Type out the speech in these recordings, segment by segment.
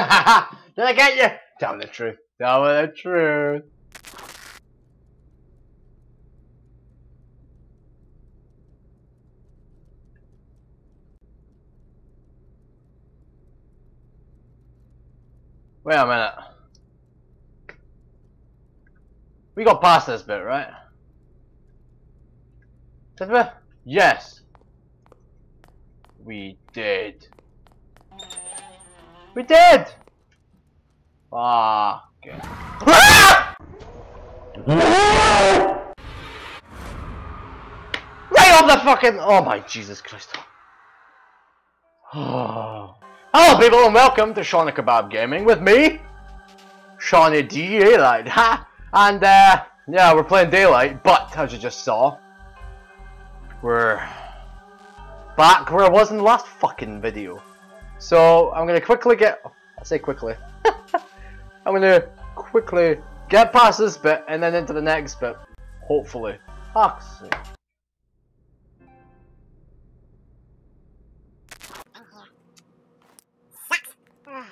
Did I get you? Tell me the truth. Tell me the truth. Wait a minute. We got past this bit, right? Yes. We did. We did! Fuck. Right off the fucking. Oh my Jesus Christ. Hello people and welcome to Seaner Kebab Gaming with me, Shawnee Daylight. Ha! And uh, yeah, we're playing Daylight, but as you just saw, we're back where I was in the last fucking video. So I'm gonna quickly get. I say quickly. I'm gonna quickly get past this bit and then into the next bit. Hopefully. Fuck's sake. Ah!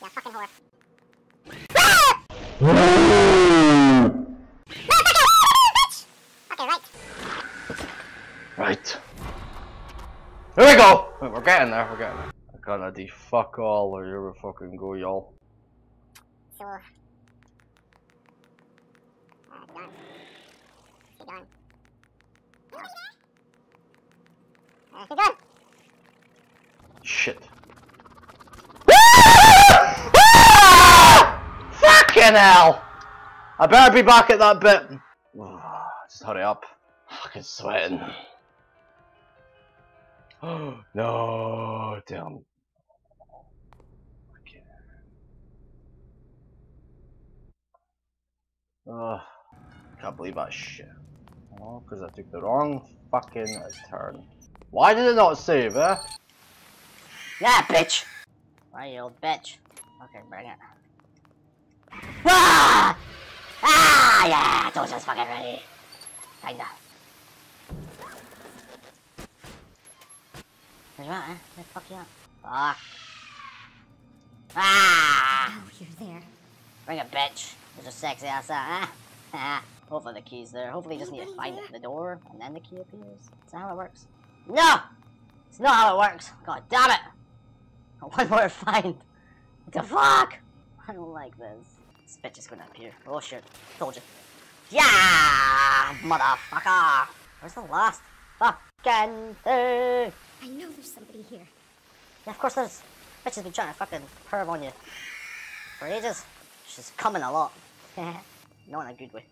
Fucking whore. Ah! Okay, right. Right. Here we go! Wait, we're getting there, we're getting there. I gotta de fuck all or here we fucking go, y'all. So, uh. Shit. Fucking hell! I better be back at that bit. Just hurry up. Fucking sweating. no, damn. Okay. Ugh. Can't believe that shit. Oh, because I took the wrong fucking turn. Why did it not save, eh? Yeah, bitch! Why you old bitch? Okay, bring it. Ah! Ah, yeah! Joseph's fucking ready. Kinda. There's what, eh? Fuck you up. Fuck. Ah! Oh, you're there. Bring it, bitch. There's a sexy ass out, huh? Hopefully the key's there. Hopefully you just need to find the door, and then the key appears. Is that how it works? No! It's not how it works. God damn it! One more to find. What the fuck? I don't like this. This bitch is gonna appear. Oh shit. Told you. Yeah! Motherfucker! Where's the last fucking thing? I know there's somebody here. Yeah, of course there's. Bitch has been trying to fucking perv on you for ages. She's coming a lot. Not in a good way.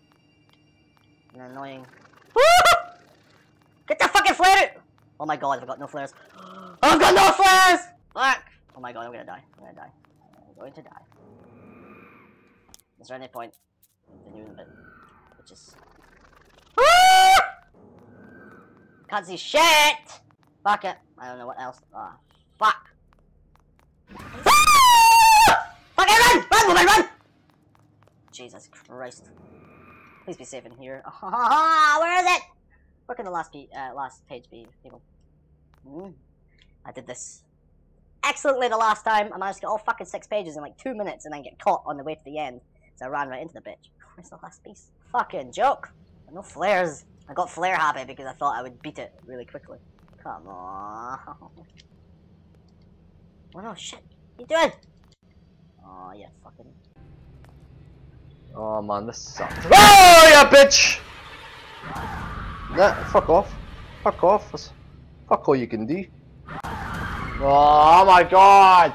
An annoying. Get the fucking flare! Oh my god, I've got no flares. I've got no flares! Fuck! Oh my god, I'm gonna die. I'm gonna die. I'm going to die. Is there any point in the bit? Which is. Can't see shit! Fuck it. I don't know what else. Ah, fuck. Fucking run! Run, woman, run! Jesus Christ. Please be safe in here. Where is it? Where can the last, uh, last page be, people? Hmm. I did this excellently the last time. I managed to get all fucking six pages in like two minutes and then get caught on the way to the end. So I ran right into the bitch. Where's the last piece? Fucking joke. No flares. I got flare happy because I thought I would beat it really quickly. Come on. Oh no, shit. What you doing? Oh, yeah, fucking. Oh man, this sucks. Oh yeah, bitch! Nah, fuck off. Fuck off. That's, fuck all you can do. Oh my god!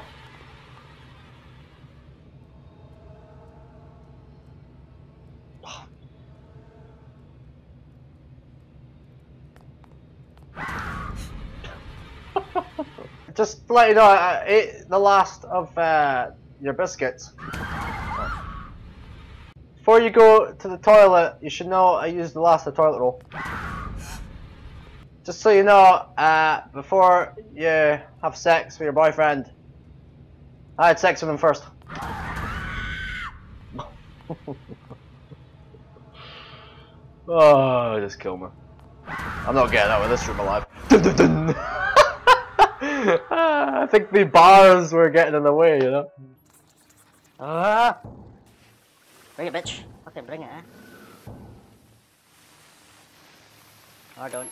Just let you know, I ate the last of uh, your biscuits. Before you go to the toilet, you should know I used the last of the toilet roll. Just so you know, uh, before you have sex with your boyfriend, I had sex with him first. Oh, just kill me. I'm not getting out of this room alive. Dun, dun, dun. I think the bars were getting in the way, you know? Ah! Bring it, bitch. Fucking bring it, eh? Or don't.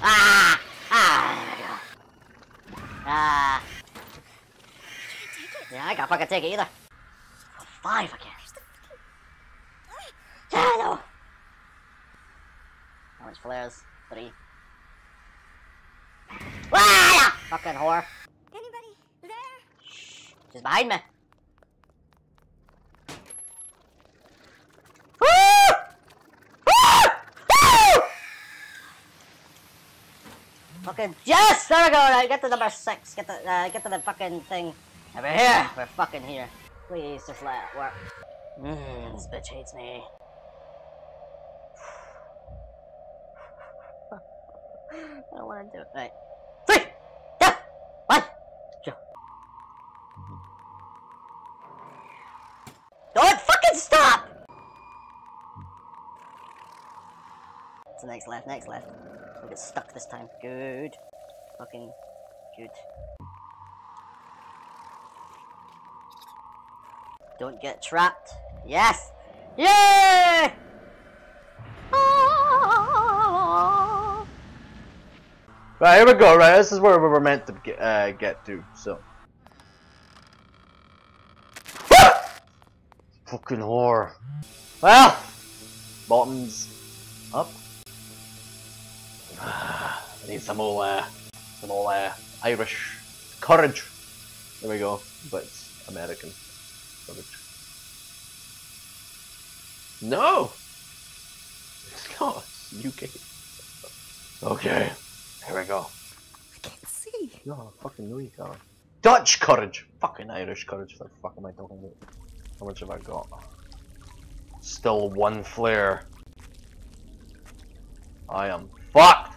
Ah! Ah! Ah! Yeah, I can't fucking take it either. Five again. Yeah, no! How much flares? Three. Ah! Fucking whore. Anybody there? Shh. She's behind me. Woo! Woo! Woo! Fucking yes! There we go. Right, get to number six. Get to uh, get to the fucking thing. We're here. We're fucking here. Please just let it work. Mmm, this bitch hates me. I don't want to do it. Right. Don't fucking stop! The next left, next left. We'll get stuck this time. Good. Fucking good. Don't get trapped. Yes! Yay! Right, here we go, right? This is where we were meant to get, uh, get to, so. Fucking whore. Well, bottoms up. I need some more, uh, some more uh, Irish courage. There we go, but it's American courage. No! It's not. It's UK. Okay. Here we go. I can't see. No, I fucking know you can't. Dutch courage! Fucking Irish courage, what the fuck am I talking about? How much have I got? Still one flare. I am fucked!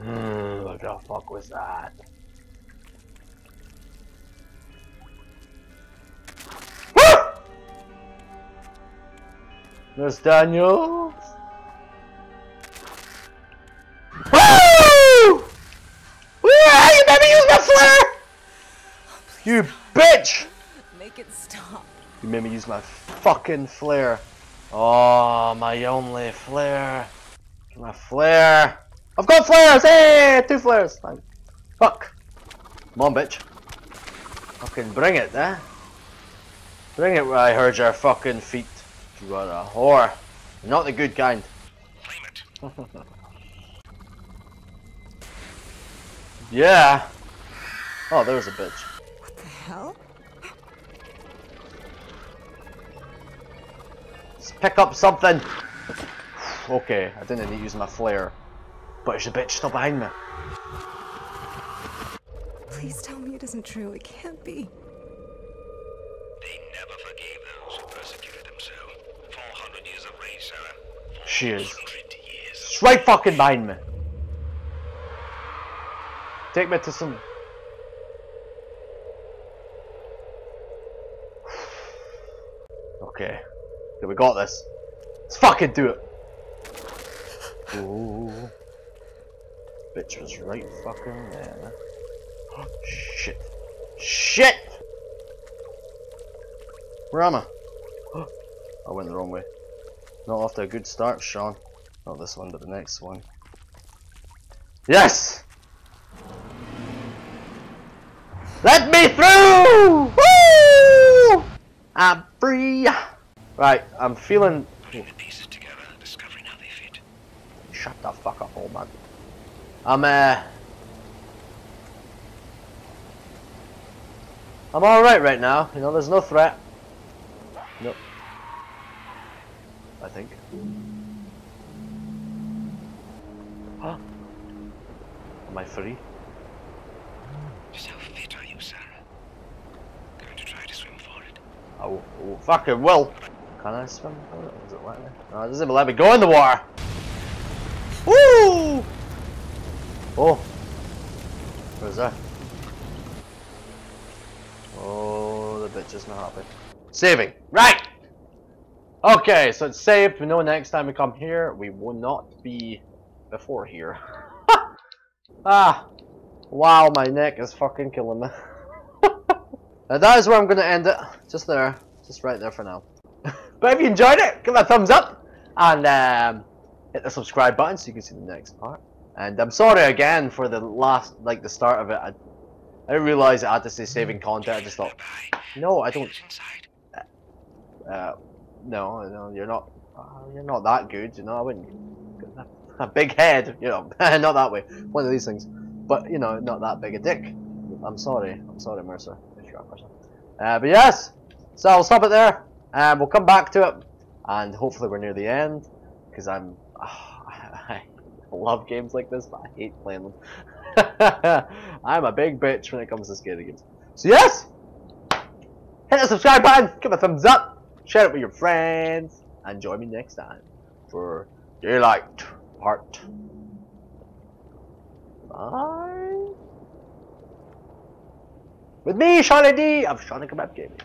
Hmm, what the fuck was that? Woo! There's You bitch! Make it stop. You made me use my fucking flare. Oh, my only flare. My flare. I've got flares! Hey! Two flares! Fuck. Come on, bitch. Fucking bring it, eh? Bring it where I heard your fucking feet. You are a whore. You're not the good kind. yeah. Oh, there's a bitch. What the hell? Let's pick up something. Okay, I didn't need to use my flare. But is the bitch still behind me? Please tell me it isn't true. It can't be. They never forgave those who persecuted them so. 400 years of rage, Sarah. She is. She's right fucking behind me. Take me to some. Okay. Okay, we got this. Let's fucking do it. Ooh. Bitch was right fucking there. Shit. Shit! Where am I? I went the wrong way. Not off to a good start, Sean. Not this one, but the next one. Yes! Let me through! Woo! I'm free! Right, I'm feeling. Putting the pieces together, discovering how they fit. Shut the fuck up, old man. I'm, uh. I'm alright right now, you know, there's no threat. Nope. I think. Huh? Am I free? Just how fit are you, Sarah? Going to try to swim for it? Oh, oh fucking will. Can I swim? Does it let me? No, it doesn't even let me go in the water. Woo! Oh. Where's that? Oh, the bitch is not happy. Saving. Right! Okay, so it's saved. We know next time we come here, we will not be before here. ah, wow, my neck is fucking killing me. that is where I'm gonna end it. Just there, just right there for now. But if you enjoyed it, give it a thumbs up and um, hit the subscribe button so you can see the next part. And I'm sorry again for the last, like the start of it. I, I didn't realize I had to say saving content. I just thought, no, I don't. Uh, no, no, you're not. Uh, you're not that good. You know, I wouldn't. A big head, you know, not that way. One of these things, but you know, not that big a dick. I'm sorry. I'm sorry, Mercer. If you're a person. Uh, but yes, so I'll stop it there, and we'll come back to it, and hopefully we're near the end, because I'm. I love games like this, but I hate playing them. I'm a big bitch when it comes to scary games. So yes, hit the subscribe button, give a thumbs up, share it with your friends, and join me next time for Daylight Part 5. With me, Seany D of Seaner Kebab Gaming.